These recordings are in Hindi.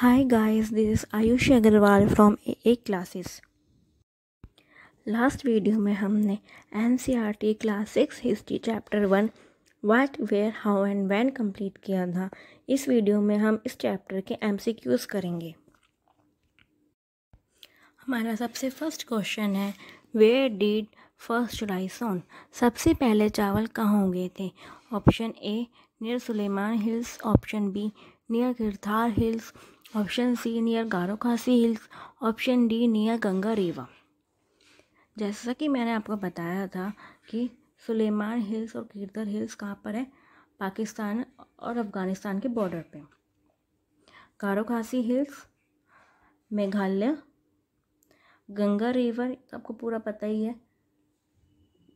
Hi guys, this is Ayushi Agarwal from AA classes. Last video में हमने in class six history chapter one what where how and when complete किया था। इस वीडियो में हम इस चैप्टर के एम करेंगे। हमारा सबसे फ़र्स्ट क्वेश्चन है where did first rice on सबसे पहले चावल कहाँ उगे थे? Option A near Sulaiman hills option B near Girdhar hills option C near Garo Khasi hills option D near Ganga river जैसा कि मैंने आपको बताया था कि सुलेमान हिल्स और गिरधर हिल्स कहाँ पर है? पाकिस्तान और अफ़गानिस्तान के बॉर्डर पे। गारो खासी हिल्स मेघालय, गंगा रिवर आपको पूरा पता ही है।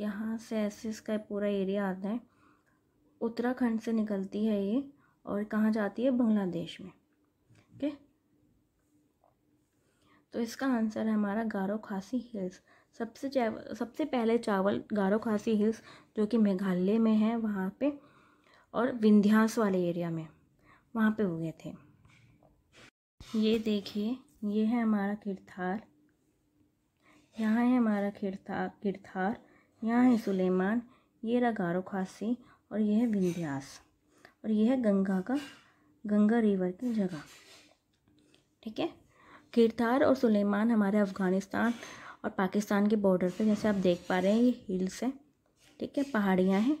यहाँ से ऐसे इसका पूरा एरिया आता है। उत्तराखंड से निकलती है ये। और कहाँ जाती है? बांग्लादेश में। ओके तो इसका आंसर है हमारा गारो खासी हिल्स। सबसे सबसे पहले चावल, गारो खासी हिल्स, जो कि मेघालय में है, वहाँ पे और विंध्यास वाले एरिया में। वहाँ पे हुए थे। ये देखिए, ये है हमारा किरथार यहाँ है हमारा किरथार किरथार यहाँ है सुलेमान। ये रहा गारो खासी और ये है विंध्यास। और ये है गंगा का, गंगा रिवर की जगह। ठीक है? किरतार और सुलेमान हमारे अफ़गानिस्तान और पाकिस्तान के बॉर्डर पे, जैसे आप देख पा रहे हैं, ये हिल्स है। ठीक है? पहाड़ियाँ हैं।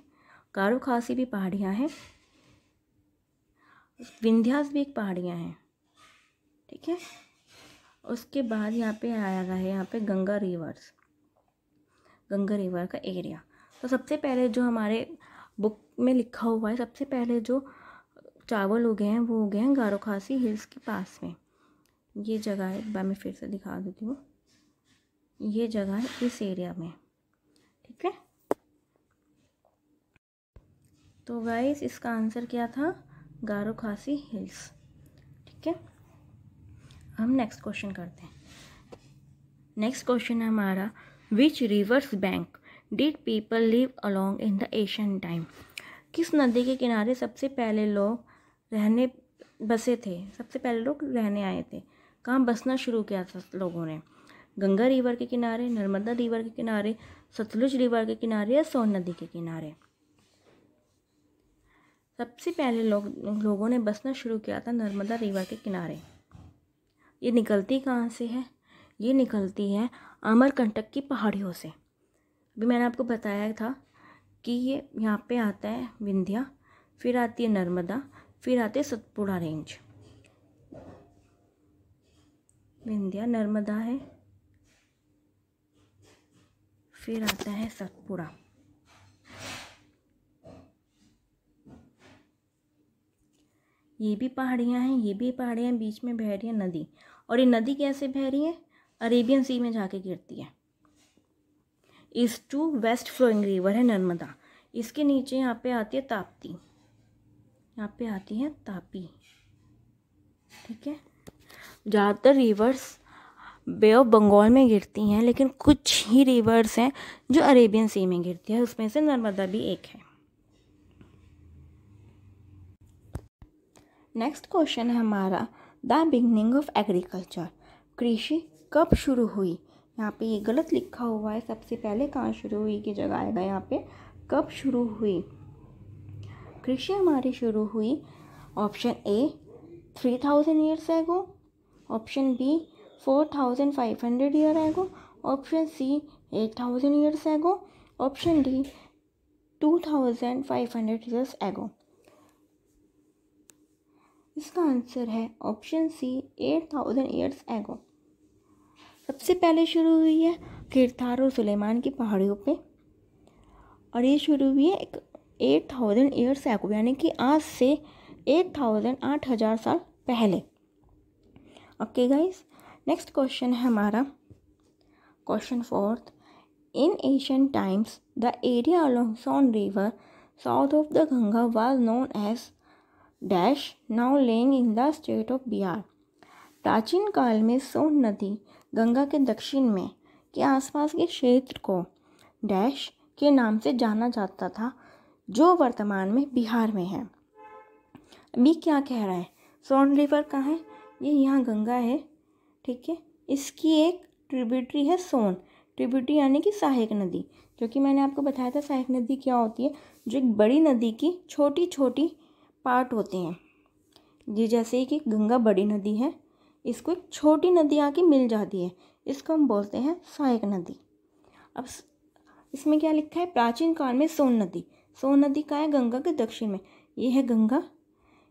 कारो खासी भी पहाड़ियाँ हैं। विंध्यास भी एक पहाड़ियाँ हैं। ठीक है? उसके बाद यहाँ पे आया रहा है, यहाँ पे गंगा रिवर्स गंगा रिवर का एरिया तो सबसे पहले जो हमारे बुक में लिखा हुआ है, सबसे पहले जो चावल हो गए हैं, वो हो गए हैं गारो खासी हिल्स के पास में। ये जगह है एक बार मैं फिर से दिखा देती हूँ। ये जगह है इस एरिया में, ठीक है? तो गाइस इसका आंसर क्या था? गारो खासी हिल्स, ठीक है? हम नेक्स्ट क्वेश्चन करते हैं। नेक्स्ट क्वेश्चन है हमारा which rivers bank did people live along in the Asian time किस नदी के किनारे सबसे पहले लोग रहने, बसे थे? सबसे पहले लोग रहने आए थे। कहाँ बसना शुरू किया था लोगों ने? गंगा रिवर के किनारे, नर्मदा रिवर के किनारे, सतलुज रिवर के किनारे या सोन नदी के किनारे? सबसे पहले लोग, लोगों ने बसना शुरू किया था नर्मदा रिवर के किनारे। ये निकलती कहाँ से है? ये निकलती है अमरकंटक की पहाड़ियों से। अभी मैंने आपको बताया था कि ये यहाँ पे आता है विंध्या, फिर आती है नर्मदा, फिर आते सतपुड़ा रेंज विंध्या, नर्मदा है, फिर आता है सतपुड़ा. ये भी पहाड़ियाँ हैं, ये भी पहाड़ियाँ, बीच में बह रही है नदी. और ये नदी कैसे बह रही है? अरेबियन सी में जाके गिरती है. East to west flowing river है नर्मदा। इसके नीचे यहाँ पे आती है ताप्ती। यहाँ पे आती है तापी। ठीक है? ज़्यादातर रिवर्स बे ऑफ़ बंगाल में गिरती हैं, लेकिन कुछ ही रिवर्स हैं जो अरेबियन सी में गिरती है, उसमें से नर्मदा भी एक है। नेक्स्ट क्वेश्चन है हमारा द बिगनिंग ऑफ़ एग्रीकल्चर कृषि कब शुरू हुई? यहाँ पे ये गलत लिखा हुआ है, सबसे पहले कहाँ शुरू हुई, की जगह आएगा यहाँ पे, कब शुरू हुई? कृषि हमारी शुरू हुई option A three thousand years ago option B four thousand five hundred year ago option C eight thousand years ago option D two thousand five hundred years ago इसका आंसर है option C eight thousand years ago सबसे पहले शुरू हुई है किरथार और सुलेमान की पहाड़ियों पे। और ये शुरू हुई है एक एट थाउज़ेंड ईयर्स एगो यानी कि आज से एट थाउज़ेंड आठ हज़ार साल पहले। ओके गाइस नेक्स्ट क्वेश्चन है हमारा। Question fourth in Asian times the area along Son river south of the Ganga was known as dash now laying in the state of Bihar प्राचीन काल में सोन नदी गंगा के दक्षिण में के आसपास के क्षेत्र को डैश के नाम से जाना जाता था, जो वर्तमान में बिहार में है। अभी क्या कह रहा है? सोन रिवर कहाँ है? ये यहाँ गंगा है, ठीक है? इसकी एक ट्रिब्यूटरी है सोन। ट्रिब्यूटरी यानी कि सहायक नदी। जो कि मैंने आपको बताया था, सहायक नदी क्या होती है? जो एक बड़ी नदी की छोटी छोटी पार्ट होते हैं। जी जैसे कि गंगा बड़ी नदी है इसको एक छोटी नदी आके मिल जाती है। इसको हम बोलते हैं सहायक नदी। अब इसमें क्या लिखा है? प्राचीन काल में सोन नदी। सोन नदी का है? गंगा के दक्षिण में। ये है गंगा,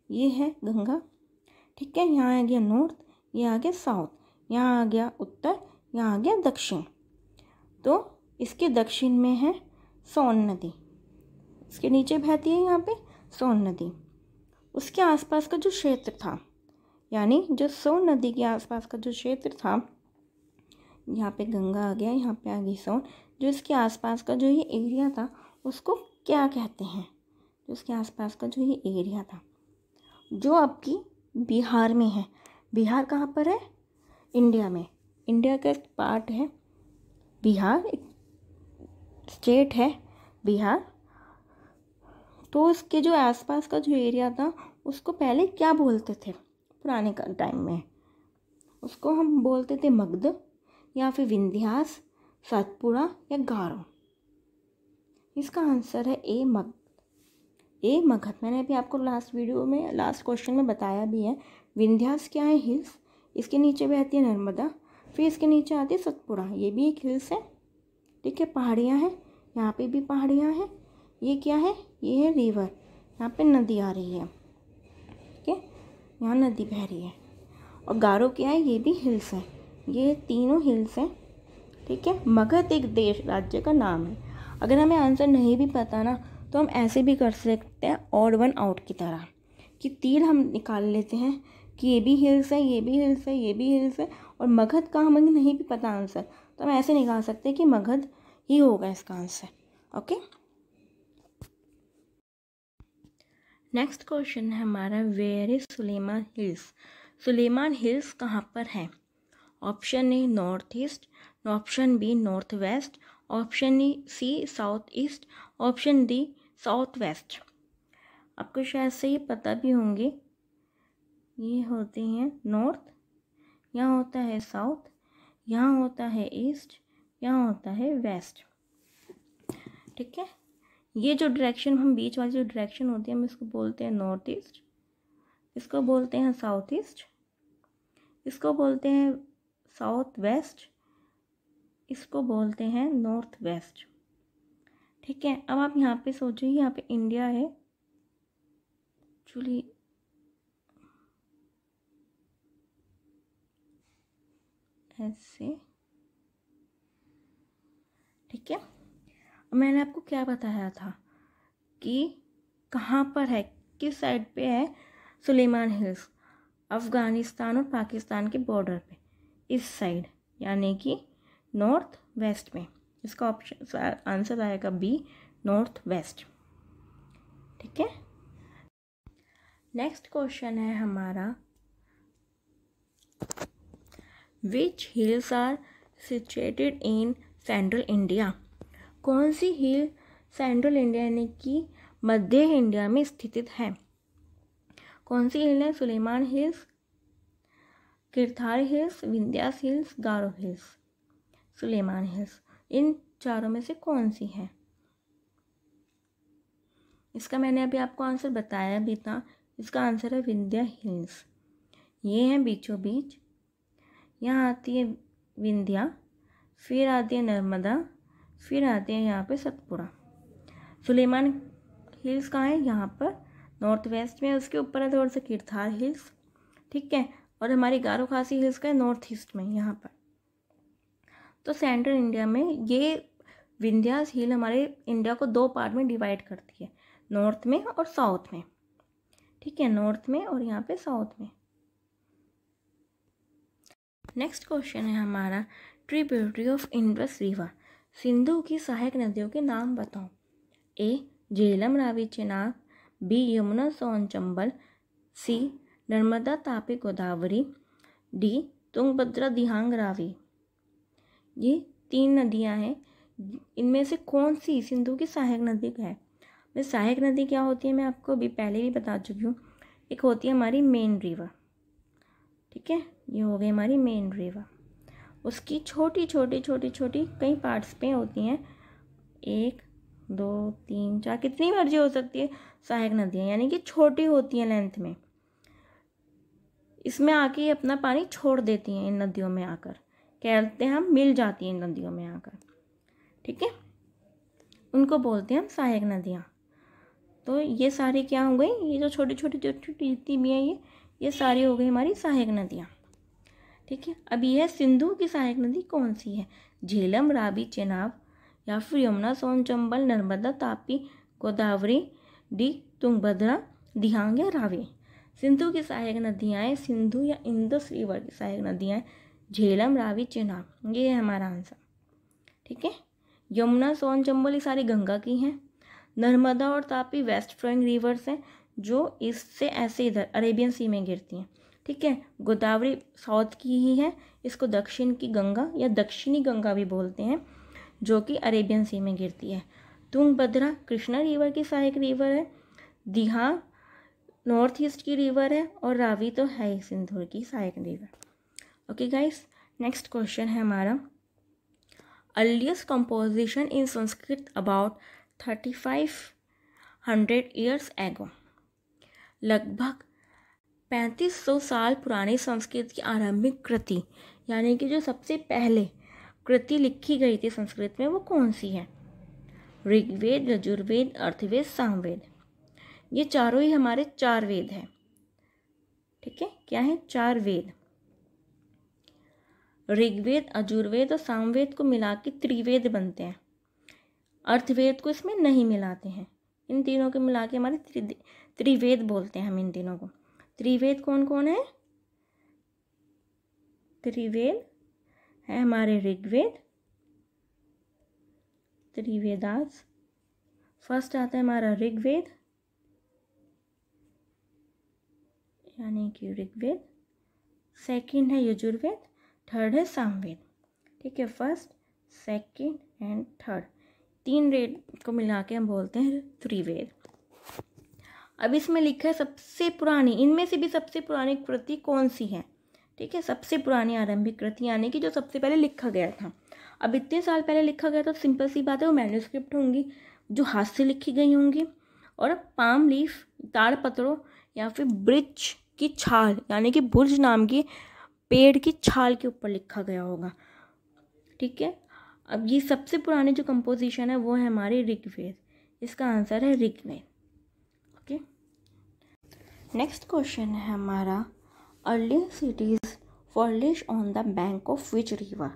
ये है गंगा, ठीक है? यहाँ आ गया नॉर्थ ये आ गया साउथ, यहाँ आ गया उत्तर, यहाँ आ गया दक्षिण। तो इसके दक्षिण में है सोन नदी। इसके नीचे बहती है यहाँ पे सोन नदी। उसके आसपास का जो क्षेत्र था यानी जो सोन नदी के आसपास का जो क्षेत्र था, यहाँ पे गंगा आ गया, यहाँ पे आ गई सोन, जो इसके आसपास का जो ये एरिया था, उसको क्या कहते हैं? जो इसके आसपास का जो ये एरिया था, जो आपकी बिहार में है। बिहार कहाँ पर है? इंडिया में। इंडिया का एक पार्ट है। बिहार एक स्टेट है बिहार। तो उसके जो आसपास का जो एरिया था, उसको पहले क्या बोलते थे? पुराने टाइम में। उसको हम बोलते थे मगध या फिर विंध्यास, सतपुड़ा या गारो। इसका आंसर है ए मग, ए मगध। मैंने अभी आपको लास्ट वीडियो में लास्ट क्वेश्चन में बताया भी है। विंध्यास क्या है हिल्स? इसके नीचे बहती है नर्मदा, फिर इसके नीचे आती है सतपुड़ा। ये भी एक हिल्स है। ठीक है, पहाड़ियाँ हैं। यहाँ पे भी पहाड़ियाँ हैं। ये क्या है? ये है रिवर यहाँ पे नदी आ रही है। यहाँ नदी बह रही है। और गारो क्या है ये भी हिल्स है। ये तीनों हिल्स हैं, ठीक है? मगध एक देश, राज्य का नाम है। अगर हमें आंसर नहीं भी पता ना तो हम ऐसे भी कर सकते हैं ऑड वन आउट की तरह। कि तीर हम निकाल लेते हैं कि ये भी हिल्स है, ये भी हिल्स है, ये भी हिल्स है, और मगध का हमें नहीं भी पता आंसर तो हम ऐसे निकाल सकते हैं कि मगध ही होगा इसका आंसर ओके नेक्स्ट क्वेश्चन है हमारा where is Sulaiman hills Sulaiman hills कहाँ पर है? Option A north east option B north west option C south east option D south west आपको शायद से ये पता भी होंगे। ये होते हैं नॉर्थ यहाँ होता है साउथ यहाँ होता है ईस्ट यहाँ होता है वेस्ट ठीक है? ये जो डायरेक्शन हम बीच वाली जो डायरेक्शन होती है, हम इसको बोलते हैं नॉर्थ ईस्ट इसको बोलते हैं साउथ ईस्ट इसको बोलते हैं साउथ वेस्ट इसको बोलते हैं नॉर्थ वेस्ट ठीक है, अब आप यहाँ पे सोचिए, यहाँ पे इंडिया है। एक्चुअली ऐसे। ठीक है। मैंने आपको क्या बताया था कि कहाँ पर है, किस साइड पे है सुलेमान हिल्स? अफ़गानिस्तान और पाकिस्तान के बॉर्डर पे। इस साइड, यानी कि नॉर्थ वेस्ट में। इसका ऑप्शन आंसर आएगा बी, नॉर्थ वेस्ट। ठीक है? नेक्स्ट क्वेश्चन है हमारा which hills are situated in central India कौन सी हिल सेंट्रल इंडिया यानी कि मध्य इंडिया में स्थित है? कौन सी हिल है? Sulaiman hills Kirthar hills, Vindhyas hills, Garo hills. Sulaiman hills, इन चारों में से कौन सी है? इसका मैंने अभी आपको आंसर बताया भी था। इसका आंसर है विंध्या हिल्स। ये हैं बीचों बीच यहाँ आती है विंध्या, फिर आती है नर्मदा फिर आते हैं यहाँ पे सतपुड़ा। सुलेमान हिल्स कहाँ है? यहाँ पर। नॉर्थ वेस्ट में, उसके ऊपर है थोड़ा सा किरथार हिल्स। ठीक है? और हमारी गारो खासी हिल्स का है नॉर्थ ईस्ट में, यहाँ पर। तो सेंट्रल इंडिया में ये विंध्यास हिल हमारे इंडिया को दो पार्ट में डिवाइड करती है। नॉर्थ में और साउथ में। ठीक है? नॉर्थ में और यहाँ पे साउथ में। नेक्स्ट क्वेश्चन है हमारा, tributary of Indus river. Sindhu की सहायक नदियों के नाम बताओ A, Jhelum, Ravi, Chenab. B, Yamuna, Son, Chambal. C, Narmada, Tapi, Godavari. D, Tungabhadra, Dihang, Ravi. ये तीन नदियाँ हैं। इनमें से कौन सी सिंधु की सहायक नदी है? मैं सहायक नदी क्या होती है? मैं आपको अभी पहले भी बता चुकी हूँ। एक होती है हमारी मेन रिवर। ठीक है? ये हो गई हमारी मेन रिवर। उसकी छोटी छोटी छोटी छोटी कई पार्ट्स पे होती हैं। एक, दो, तीन, चार, कितनी मर्ज़ी हो सकती है। सहायक नदियाँ, यानी कि छोटी होती हैं लेंथ में। इसमें आके ये अपना पानी छोड़ देती हैं इन नदियों में आकर। कहते हैं हम? मिल जाती हैं इन नदियों में आकर। ठीक है? उनको बोलते हैं हम सहायक नदियाँ। तो ये सारी क्या हो गई? ये जो छोटी छोटी छोटी जितनी भी हैं ये ये सारी हो गई हमारी सहायक नदियाँ। ठीक है? अब यह सिंधु की सहायक नदी कौन सी है? झेलम, राबी, चेनाब या फिर यमुना, सोन, चंबल, नर्मदा, तापी, गोदावरी, डी, तुंगभद्रा, दिहांग या रावी? सिंधु की सहायक नदियाँ सिंधु या इंदस रिवर की सहायक नदियाँ झेलम, रावी, चेनाब। ये है हमारा आंसर। ठीक है? यमुना, सोन, चंबल ये सारी गंगा की हैं। नर्मदा और तापी वेस्ट फ्लोइंग रिवर्स हैं, जो इससे ऐसे इधर अरेबियन सी में गिरती हैं। ठीक है? गोदावरी साउथ की ही है। इसको दक्षिण की गंगा या दक्षिणी गंगा भी बोलते हैं, जो कि अरेबियन सी में गिरती है। तुंगभद्रा कृष्णा रिवर की सहायक रिवर है। दिहा नॉर्थ ईस्ट की रिवर है और रावी तो है ही सिंधु की सहायक river okay guys next question है हमारा। Earliest composition in Sanskrit about thirty five hundred years ago लगभग पैंतीस सौ साल पुरानी संस्कृत की आरंभिक कृति, यानी कि जो सबसे पहले कृति लिखी गई थी संस्कृत में, वो कौन सी है? ऋग्वेद, यजुर्वेद, अर्थवेद, सामवेद। ये चारों ही हमारे चार वेद हैं। ठीक है? क्या है? चार वेद। ऋग्वेद, अजुर्वेद और सामवेद को मिला के त्रिवेद बनते हैं। अर्थवेद को इसमें नहीं मिलाते हैं। इन तीनों को मिला के हमारे त्रिवेद बोलते हैं हम इन तीनों को। त्रिवेद कौन कौन है? त्रिवेद है हमारे ऋग्वेद। त्रिवेदास फ़र्स्ट आता है हमारा ऋग्वेद। यानी कि ऋग्वेद। सेकंड है यजुर्वेद। थर्ड है सामवेद। ठीक है फ़र्स्ट सेकंड एंड थर्ड तीन रेड को मिला के हम बोलते हैं त्रिवेद अब इसमें लिखा है सबसे पुरानी, इनमें से भी सबसे पुरानी कृति कौन सी है? ठीक है, सबसे पुरानी आरंभिक कृति, यानी कि जो सबसे पहले लिखा गया था। अब इतने साल पहले लिखा गया तो सिंपल सी बात है, वो मैन्यूस्क्रिप्ट होंगी, जो हाथ से लिखी गई होंगी। और पाम लीफ ताड़ पत्रों या फिर ब्रिज की छाल, यानी कि बुर्ज नाम की पेड़ की छाल के ऊपर लिखा गया होगा। ठीक है, अब ये सबसे पुरानी जो कंपोजिशन है, वो है हमारे ऋग्वेद। इसका आंसर है ऋग्वेद। नेक्स्ट क्वेश्चन है हमारा earlier cities flourish on the bank of which river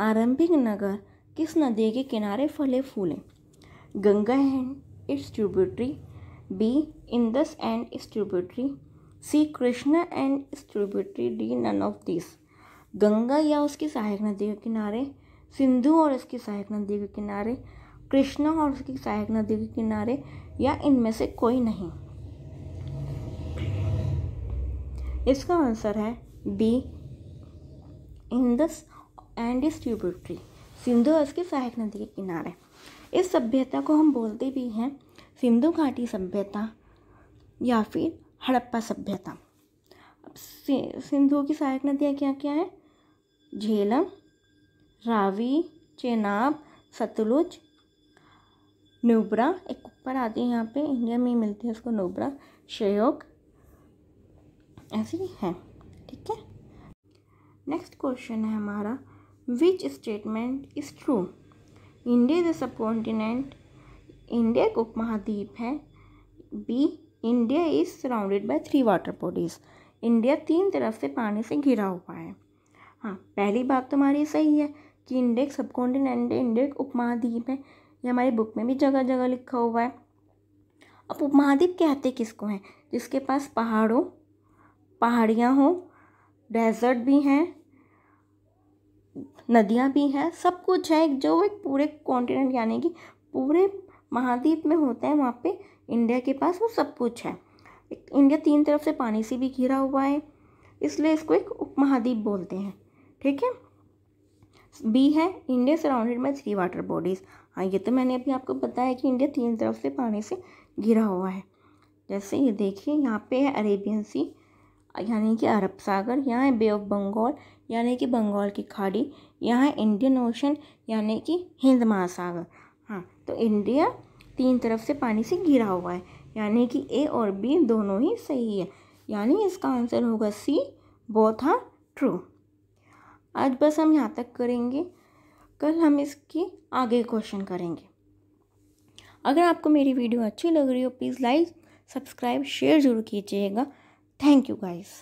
आरंभिक नगर किस नदी के किनारे फले फूले? Ganga and its tributary B Indus and its tributary C Krishna and tributary D none of this Ganga या उसकी सहायक नदी के किनारे, सिंधु और उसकी सहायक नदी के किनारे, कृष्णा और उसकी सहायक नदी के किनारे, या इनमें से कोई नहीं? इसका आंसर है B, Indus and its tributary Sindhu उसकी सहायक नदी के किनारे। इस सभ्यता को हम बोलते भी हैं सिंधु घाटी सभ्यता या फिर हड़प्पा सभ्यता। अब सिंधु की सहायक नदियाँ क्या क्या हैं? झेलम, रावी, चेनाब, सतलुज, नुब्रा, एक ऊपर आती है यहाँ पे, इंडिया में मिलती है उसको नुब्रा शयोग ऐसे ही ठीक है? नेक्स्ट क्वेश्चन है हमारा which statement is true India is subcontinent India एक उपमहाद्वीप है B India is surrounded by three water bodies India तीन तरफ़ से पानी से घिरा हुआ है। हाँ पहली बात तो हमारी सही है कि इंडिया एक सब कॉन्टिनेंट है इंडिया एक उपमहाद्वीप है। ये हमारी बुक में भी जगह जगह लिखा हुआ है। अब उपमहाद्वीप कहते किसको हैं? जिसके पास पहाड़ों पहाड़ियाँ हों डेजर्ट भी हैं, नदियाँ भी हैं, सब कुछ है, जो एक पूरे कॉन्टिनेंट यानी कि पूरे महाद्वीप में होता है, वहाँ पे इंडिया के पास वो सब कुछ है। इंडिया तीन तरफ़ से पानी से भी घिरा हुआ है, इसलिए इसको एक उपमहाद्वीप बोलते हैं, ठीक है? बी है India surrounded by three water bodies हाँ ये तो मैंने अभी आपको बताया कि इंडिया तीन तरफ़ से पानी से घिरा हुआ है। जैसे ये देखिए, यहाँ पे है अरेबियन सी यानी कि अरब सागर, यहाँ है बे ऑफ़ बंगाल यानी कि बंगाल की खाड़ी, यहाँ है इंडियन ओशन यानी कि हिंद महासागर। हाँ तो इंडिया तीन तरफ़ से पानी से घिरा हुआ है, यानी कि ए और बी दोनों ही सही है। यानी इसका आंसर होगा सी बोथ आर ट्रू आज बस हम यहाँ तक करेंगे। कल हम इसकी आगे क्वेश्चन करेंगे। अगर आपको मेरी वीडियो अच्छी लग रही हो प्लीज़ लाइक सब्सक्राइब शेयर ज़रूर कीजिएगा। Thank you guys